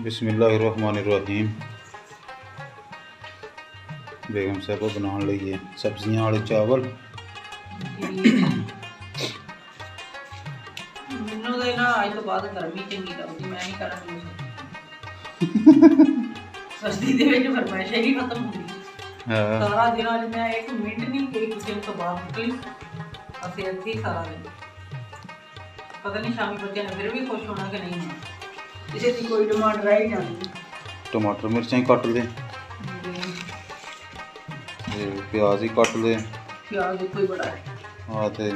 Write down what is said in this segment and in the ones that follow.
ਬਿਸਮਿਲ੍ਲਾਹਿਰਰਹਿਮਾਨਿਰਰਹੀਮ ਬੇਗਮ ਸਾਹਿਬਾ ਬਣਾਉਣ ਲਈ ਹੈ ਸਬਜ਼ੀਆਂ ਵਾਲੇ ਚਾਵਲ ਮੈਨੂੰ ਤਾਂ ਨਾ ਅੱਜ ਤੋਂ ਬਾਅਦ ਗਰਮੀ ਚੰਗੀ ਲੱਗਦੀ ਮੈਂ ਨਹੀਂ ਕਰਾਂਗੀ ਸਰਦੀ ਦੇ ਵਿੱਚ ਫਰਮਾਇਸ਼ ਹੀ ਖਤਮ ਹੁੰਦੀ ਹਾਂ ਸਾਰਾ ਦਿਨ ਅੱਜ ਮੈਂ ਇੱਕ ਮਿੰਟ ਨਹੀਂ ਗਈ ਕਿਚਨ ਤੋਂ ਬਾਹਰ ਨਿਕਲੀ ਅਸੀਂ ਇੱਥੇ ਹੀ ਸਾਰਾ ਦਿਨ ਪਤਾ ਨਹੀਂ ਸ਼ਾਮੀ ਬੱਚਿਆਂ ਨੇ ਫਿਰ ਵੀ ਖੁਸ਼ ਹੋਣਾ ਕਿ ਨਹੀਂ ਹੋਣਾ इसे तो कोई डिमांड रह ही जाती ਟਮਾਟਰ ਮਿਰਚਾਂ ਹੀ ਕੱਟ ਲੈ ਤੇ ਪਿਆਜ਼ ਹੀ ਕੱਟ ਲੈ प्याज भी कोई बड़ा है ਆ ਤੇ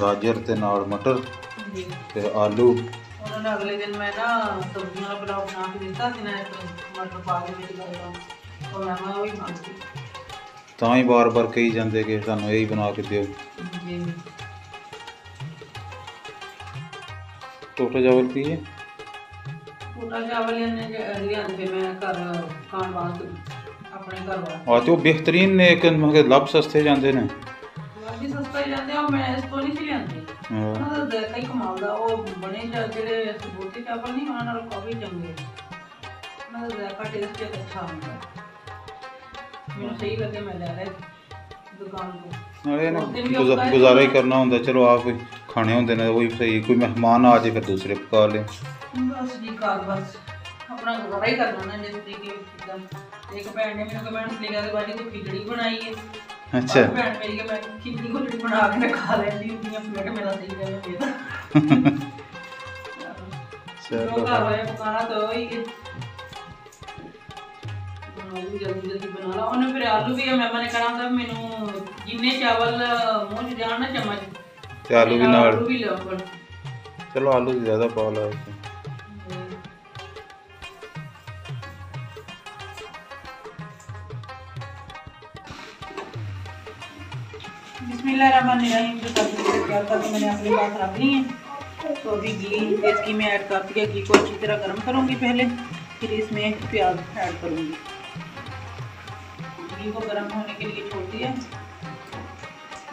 ਗਾਜਰ ਤੇ ਨਾਲ ਮਟਰ जी ਤੇ ਆਲੂ उन्होंने अगले दिन मैं ना सब्जियों का पुलाव बना के देता थी ना तो मटर पा के मेरी गल तो मैं ना वही मांगती ਤਾਂ ਹੀ ਬਾਰ-ਬਾਰ ਕਹੀ ਜਾਂਦੇ ਕਿ ਸਾਨੂੰ ਇਹੀ ਬਣਾ ਕੇ ਦਿਓ जी ਟੋਟਾ ਚਾਵਲ ਕੀ ਹੈ? ਛੋਟਾ ਚਾਵਲ ਇਹਨੇ ਲਿਆਂਦੇ ਮੈਂ ਘਰ ਖਾਣ ਵਾਸਤੇ ਆਪਣੇ ਘਰ ਵਾਸਤੇ। ਆ ਤੇ ਉਹ ਬਿਹਤਰੀਨ ਨੇ ਇੱਕ ਮਗੇ ਲੱਭ ਸਸਤੇ ਜਾਂਦੇ ਨੇ। ਵਾਜੀ ਸਸਤਾ ਹੀ ਜਾਂਦੇ ਆ ਉਹ ਮੈਂ ਇਸ ਤੋਂ ਨਹੀਂ ਸੀ ਲਿਆਂਦੇ। ਹਾਂ। ਉਹਨਾਂ ਦਾ ਜ਼ਾਇਕਾ ਹੀ ਕਮਾਲ ਦਾ ਉਹ ਬਣੇ ਜਿਹੜੇ ਸਬੂਤੀ ਚਾਵਲ ਨਹੀਂ ਉਹਨਾਂ ਨਾਲ ਕਾਫੀ ਚੰਗੇ। ਉਹਨਾਂ ਦਾ ਜ਼ਾਇਕਾ ਟੇਸਟ ਬਹੁਤ ਅੱਛਾ ਹੁੰਦਾ। ਮੈਨੂੰ ਸਹੀ ਲੱਗੇ ਮੈਂ ਲੈ ਲਿਆ ਦੁਕਾਨ ਤੋਂ। ਨਾਲੇ ਨਾ ਹੈ ਗੁਜ਼ਾਰਾ ਹੀ। ਕਰਨਾ ਹੁੰਦਾ ਚਲੋ ਆਪ ਹੀ ਖਾਣੇ ਹੁੰਦੇ ਨੇ ਉਹੀ ਸਹੀ ਕੋਈ ਮਹਿਮਾਨ ਆ ਜੇ ਫਿਰ ਦੂਸਰੇ ਪਕਾ ਲੇ ਬਸ ਜੀ ਘਰ ਬਸ। ਆਪਣਾ ਗੁਜ਼ਾਰਾ ਹੀ ਕਰਨਾ ਨਾ ਜਿਸ ਤਰੀਕੇ ਜਿੱਦਾਂ ਇੱਕ ਭੈਣ ਨੇ ਮੈਨੂੰ ਕਮੈਂਟ ਲਿਖਿਆ ਕਿ ਬਾਜੀ ਤੂੰ ਖਿਚੜੀ ਬਣਾਈ ਹੈ ਅੱਛਾ। ਬਾਕੀ ਭੈਣ ਮੇਰੀ ਕਿ ਮੈਂ ਖਿਚੜੀ ਖੁਚੜੀ ਬਣਾ ਕੇ ਮੈਂ ਖਾ ਲੈਂਦੀ ਹੁੰਦੀ ਆ। ਪਲੇਟ ਮੇਰਾ ਸਹੀ ਮੇਰਾ ਜੋ ਚਲੋ। ਘਰ ਹੋਇਆ ਪਕਾਣਾ ਤਾਂ ਉਹ ਹੀ ਹੈ ਆਲੂ ਜਲਦੀ ਜਲਦੀ ਬਣਾ ਲਾ। ਉਹਨੇ ਫਿਰ ਆਲੂ ਵੀ ਮੈਂ ਮਨੇ ਕਰਾਂ ਤਾਂ ਮੈਨੂੰ ਜਿੰਨੇ ਚਾਵਲ ਮੂੰਹ ਚ ਜਾਣ ਨਾ ਚਮਚ तो आलू भी ना चलो आलू ज़्यादा पाला है इसमें मैंने अपने पास रख ली है। तो अभी घी इसकी मैं ऐड करती दिया घी को अच्छी तरह गर्म करूँगी पहले फिर इसमें प्याज ऐड करूँगी। घी को गर्म होने के लिए छोड़ दिया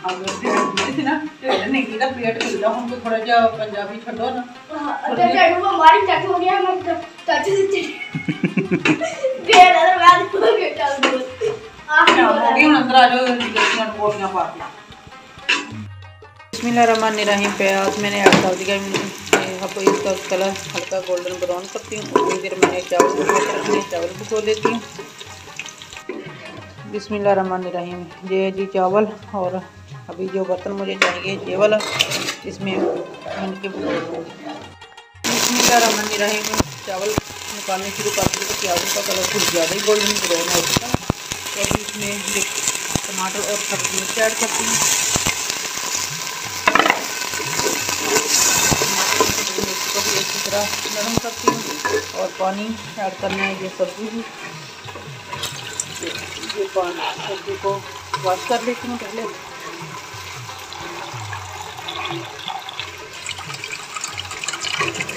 थी ना नहीं की पेट खुल रहा हमको थोड़ा जा पंजाबी छोड़ो ना। होगी अंदर आ जाओ जल्दी गोलियाँ पा बिस्मिल्लाहिर्रहमानिर्रहीम प्याज मैंने ऐड कर दिया आपको इसका कलर हल्का गोल्डन ब्राउन करती हूँ उतनी देर मैंने चावल रखने चावल भिगो देती हूँ। बिस्मिल्लाहिर्रहमानिर्रहीम ये जी चावल और अभी जो बर्तन मुझे चाहिए ये वाला इसमें इनके भिगो दूँगी बिस्मिल्लाहिर्रहमानिर्रहीम चावल निकालने शुरू कर दिए तो प्याजों का कलर कुछ ज़्यादा ही गोल्डन ब्राउन हो चुका तो अभी इसमें टमाटर और सब्ज़ी मिर्च ऐड करती हूँ। को भी अच्छी तरह नरम करती हूँ और पानी ऐड करना है ये सब्ज़ी भी। ये पानी सब्ज़ी को वॉश कर लेती हूँ पहले।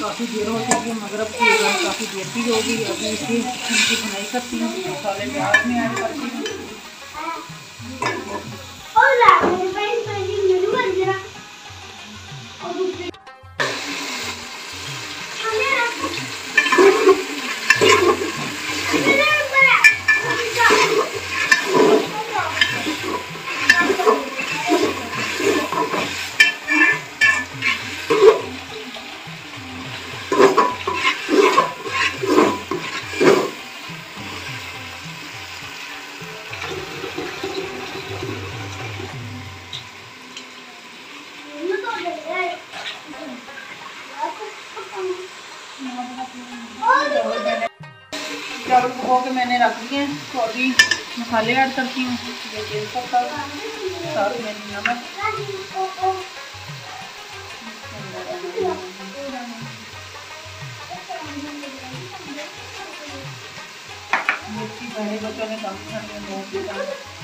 काफ़ी देर हो चुकी है मगरब की काफ़ी देर भी होगी। अभी इसकी बुनाई करती हूँ मसाले प्याज में ऐड करती हूँ मैंने रख दिए हैं तो अभी मसाले ऐड करती हूँ। साथ में नमक। मिर्ची पहले बच्चों ने कम खाने है बहुत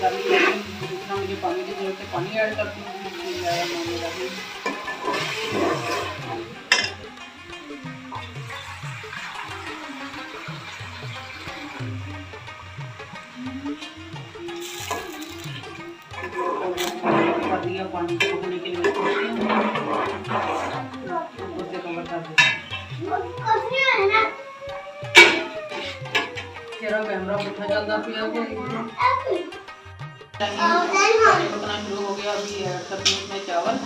है जितना मुझे पानी की ज़रूरत है पानी ऐड करती हूँ दिया पानी को होने के लिए ऊपर कवर कर दिया तेरा कैमरा उठा जाता पिया उतना शुरू हो गया अभी ऐड चावल?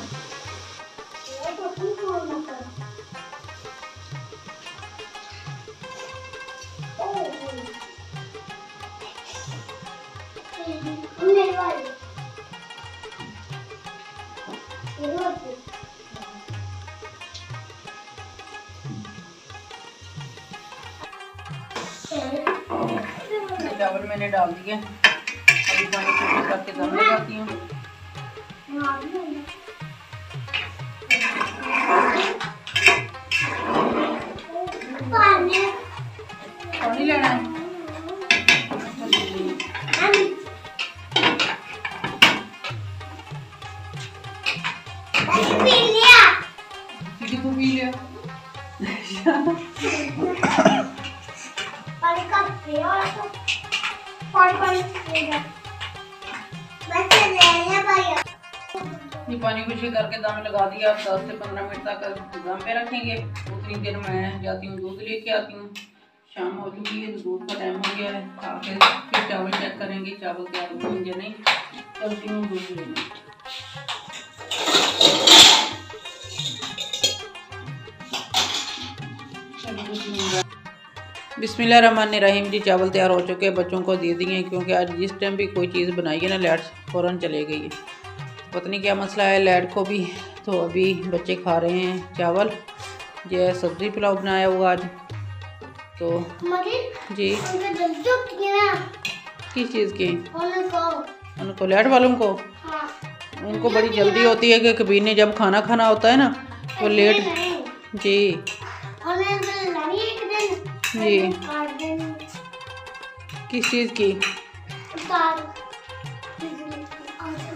चावल मैंने डाल दिए। अभी पानी। को करके दम लगाती हूँ पानी लेना है। ये पानी को छिल करके दम लगा दिया। अब दस से पंद्रह मिनट तक दम पे रखेंगे। उतनी देर मैं जाती हूँ, दूध लेके आती हूँ। शाम हो चुकी है तो दूध का टाइम हो गया है। आके फिर चावल चेक करेंगे, चावल तैयार हैं या नहीं। चलती हूँ दूध लेने। बिस्मिल्लाह रहमान रहीम जी चावल तैयार हो चुके हैं। बच्चों को दे दिए क्योंकि आज जिस टाइम भी कोई चीज़ बनाई है ना लाइट फ़ौरन चले गई है। पता नहीं क्या मसला है लैड को भी। तो अभी बच्चे खा रहे हैं चावल। ये सब्ज़ी पुलाव बनाया हुआ आज। तो जी। किस चीज़ की? उनको लाइट वालों को? उनको बड़ी जल्दी होती है कि कबीर ने जब खाना खाना होता है ना वो लेट जी। जी। किस चीज़ की?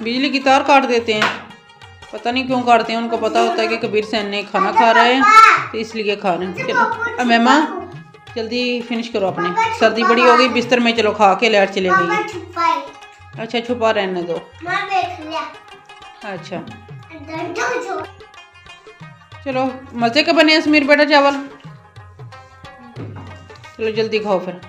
बिजली की तार काट देते हैं। पता नहीं क्यों काटते हैं, उनको पता होता है कि कबीर सैन ने खाना खा रहे हैं तो इसलिए खा रहे हैं। चलो, अब मेमा जल्दी फिनिश करो अपने। सर्दी बड़ी हो गई, बिस्तर में चलो खा के लाइट चले गई। अच्छा छुपा रहने दो। अच्छा। चलो, मज़े के बने समीर बेटा चावल। चलो, जल्दी खाओ फिर।